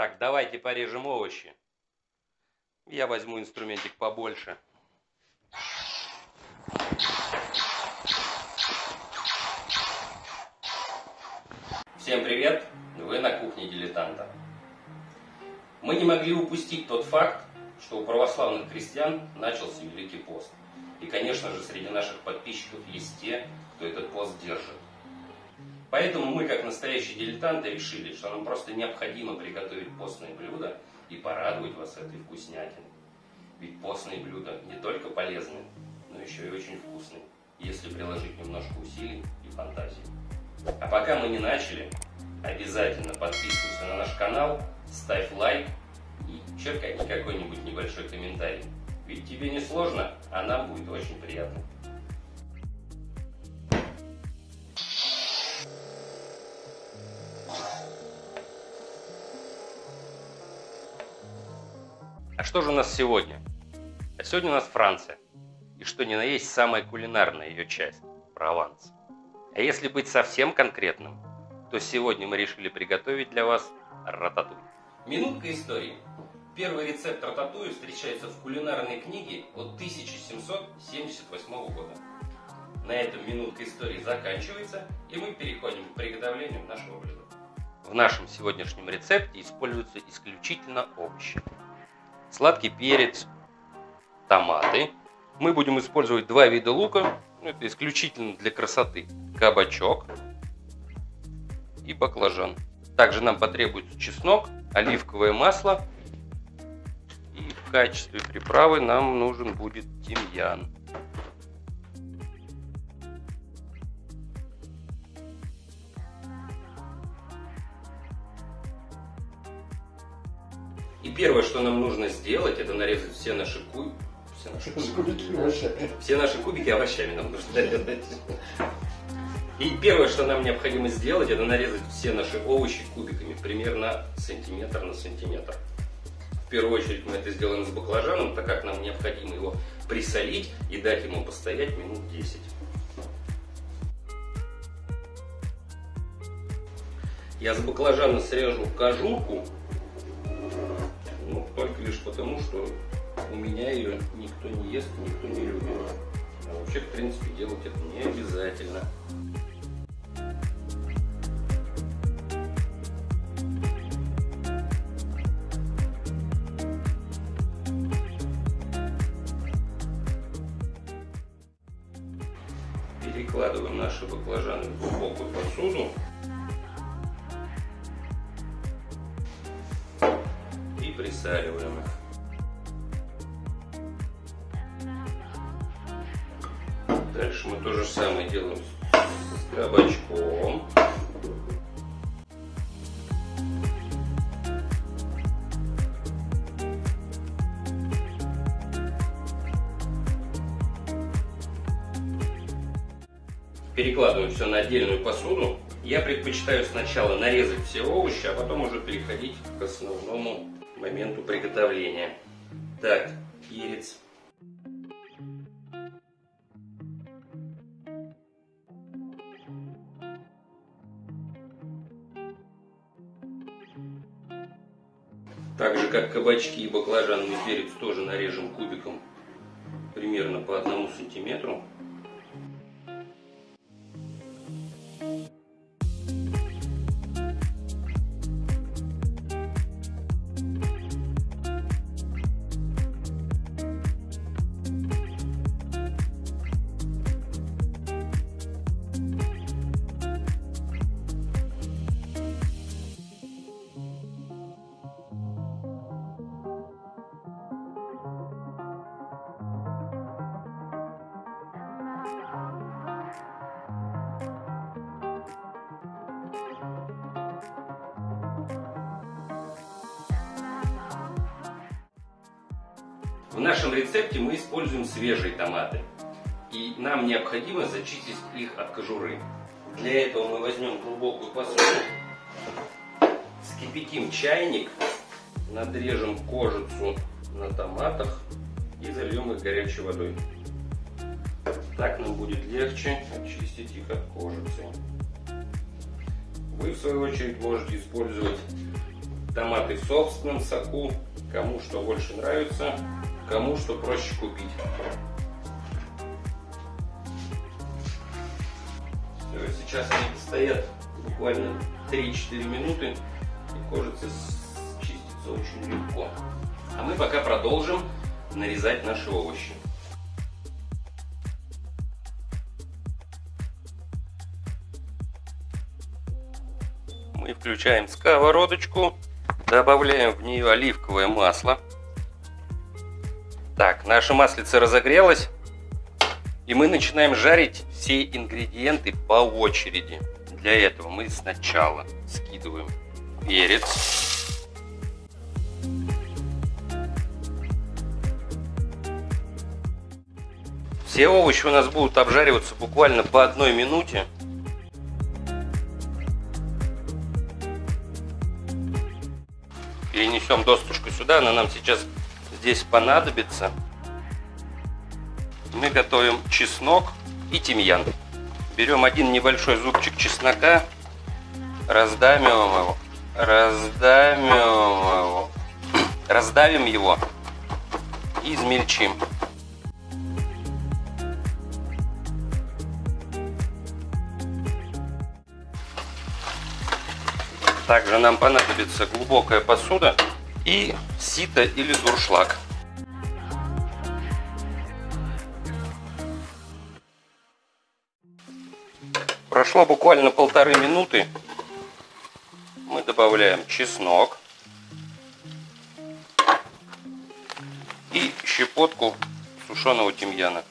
Так, давайте порежем овощи. Я возьму инструментик побольше. Всем привет! Вы на кухне дилетанта. Мы не могли упустить тот факт, что у православных крестьян начался Великий пост. И, конечно же, среди наших подписчиков есть те, кто этот пост держит. Поэтому мы, как настоящие дилетанты, решили, что нам просто необходимо приготовить постное блюдо и порадовать вас этой вкуснятиной. Ведь постные блюда не только полезны, но еще и очень вкусные, если приложить немножко усилий и фантазии. А пока мы не начали, обязательно подписывайся на наш канал, ставь лайк и черкани какой-нибудь небольшой комментарий. Ведь тебе не сложно, а нам будет очень приятно. А что же у нас сегодня? А сегодня у нас Франция. И что ни на есть самая кулинарная ее часть – Прованс. А если быть совсем конкретным, то сегодня мы решили приготовить для вас рататуй. Минутка истории. Первый рецепт рататуя встречается в кулинарной книге от 1778 года. На этом минутка истории заканчивается, и мы переходим к приготовлению нашего блюда. В нашем сегодняшнем рецепте используются исключительно овощи. Сладкий перец, томаты. Мы будем использовать два вида лука, это исключительно для красоты. Кабачок и баклажан. Также нам потребуется чеснок, оливковое масло и в качестве приправы нам нужен будет тимьян. Первое, что нам нужно сделать, это нарезать все наши кубики. Все наши кубики овощами. Все наши кубики овощами нам нужно нарезать. И первое, что нам необходимо сделать, это нарезать все наши овощи кубиками, примерно сантиметр на сантиметр. В первую очередь мы это сделаем с баклажаном, так как нам необходимо его присолить и дать ему постоять минут 10. Я с баклажана срежу кожурку, лишь потому, что у меня ее никто не ест, никто не любит. А вообще, в принципе, делать это не обязательно. Перекладываем наши баклажаны в глубокую посуду. И присаливаем их. Дальше мы то же самое делаем с кабачком. Перекладываем все на отдельную посуду. Я предпочитаю сначала нарезать все овощи, а потом уже переходить к основному моменту приготовления. Так, перец. Так же, как кабачки и баклажанный перец тоже нарежем кубиком примерно по одному сантиметру. В нашем рецепте мы используем свежие томаты. И нам необходимо зачистить их от кожуры. Для этого мы возьмем глубокую посуду, вскипятим чайник, надрежем кожицу на томатах и зальем их горячей водой. Так нам будет легче очистить их от кожицы. Вы, в свою очередь, можете использовать томаты в собственном соку, кому что больше нравится, кому что проще купить. Все, сейчас они стоят буквально 3-4 минуты, и кожица чистится очень легко. А мы пока продолжим нарезать наши овощи. Мы включаем сковородочку, добавляем в нее оливковое масло. Так, наша маслица разогрелась. И мы начинаем жарить все ингредиенты по очереди. Для этого мы сначала скидываем перец. Все овощи у нас будут обжариваться буквально по одной минуте. Перенесем достушку сюда, она нам сейчас здесь понадобится. Мы готовим чеснок и тимьян. Берем один небольшой зубчик чеснока, раздавим его, раздавим его, раздавим его и измельчим. Также нам понадобится глубокая посуда и сито или дуршлаг. Прошло буквально полторы минуты. Мы добавляем чеснок и щепотку сушеного тимьяна.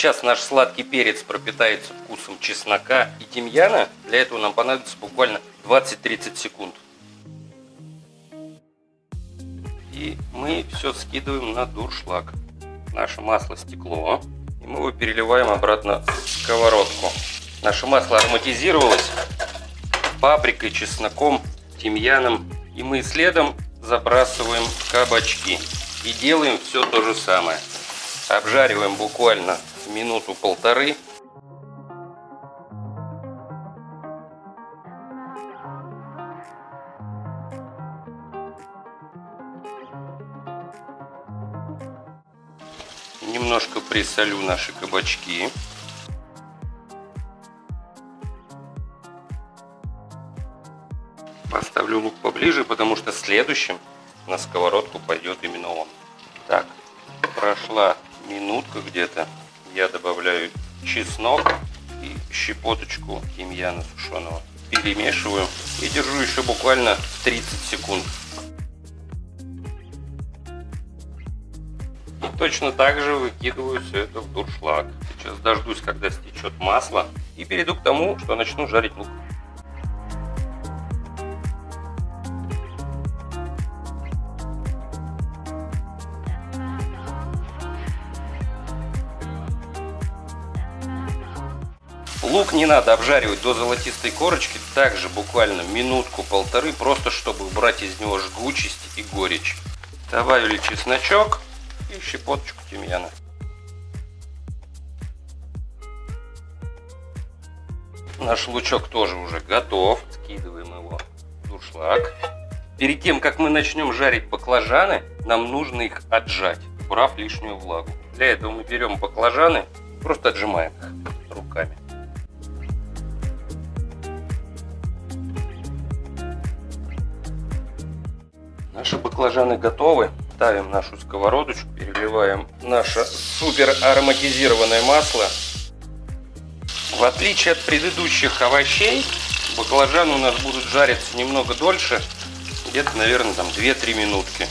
Сейчас наш сладкий перец пропитается вкусом чеснока и тимьяна. Для этого нам понадобится буквально 20-30 секунд. И мы все скидываем на дуршлаг. Наше масло стекло. И мы его переливаем обратно в сковородку. Наше масло ароматизировалось паприкой, чесноком, тимьяном. И мы следом забрасываем кабачки. И делаем все то же самое. Обжариваем буквально минуту-полторы. Немножко присолю наши кабачки. Поставлю лук поближе, потому что следующим на сковородку пойдет именно он. Так, прошла минутка где-то я добавляю чеснок и щепоточку тимьяна сушеного. Перемешиваю и держу еще буквально 30 секунд. И точно так же выкидываю все это в дуршлаг. Сейчас дождусь, когда стечет масло и перейду к тому, что начну жарить лук. Лук не надо обжаривать до золотистой корочки, также буквально минутку-полторы, просто чтобы убрать из него жгучесть и горечь. Добавили чесночок и щепоточку тимьяна. Наш лучок тоже уже готов. Скидываем его в дуршлаг. Перед тем, как мы начнем жарить баклажаны, нам нужно их отжать, убрав лишнюю влагу. Для этого мы берем баклажаны, просто отжимаем их Наши баклажаны готовы. Ставим нашу сковородочку, переливаем наше супер ароматизированное масло. В отличие от предыдущих овощей, баклажаны у нас будут жариться немного дольше, где-то, наверное, там 2-3 минутки.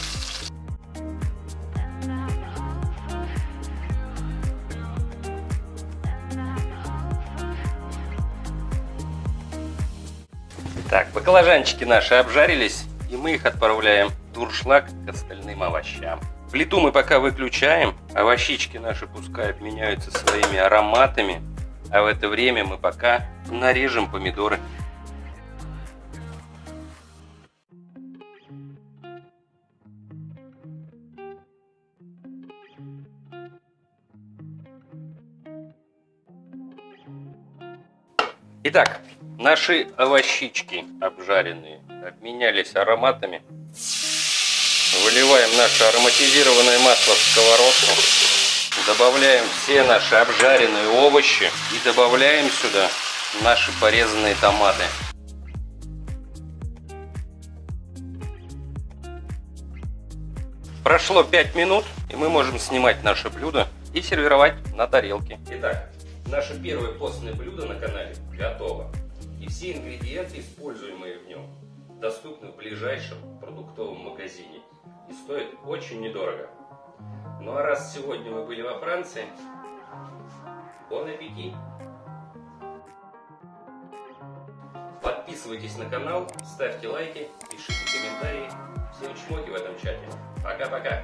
Так, баклажанчики наши обжарились, и мы их отправляем дуршлаг к остальным овощам. Плиту мы пока выключаем, овощички наши пускай обменяются своими ароматами, а в это время мы пока нарежем помидоры. Итак, Наши овощички обжаренные обменялись ароматами. Выливаем наше ароматизированное масло в сковородку. Добавляем все наши обжаренные овощи и добавляем сюда наши порезанные томаты. Прошло 5 минут, и мы можем снимать наше блюдо и сервировать на тарелке. Итак, наше первое постное блюдо на канале готово. И все ингредиенты, используемые в нем, доступны в ближайшем продуктовом магазине и стоят очень недорого. Ну а раз сегодня мы были во Франции, бон аппетит! Подписывайтесь на канал, ставьте лайки, пишите комментарии. Всем чмоки в этом чате. Пока-пока.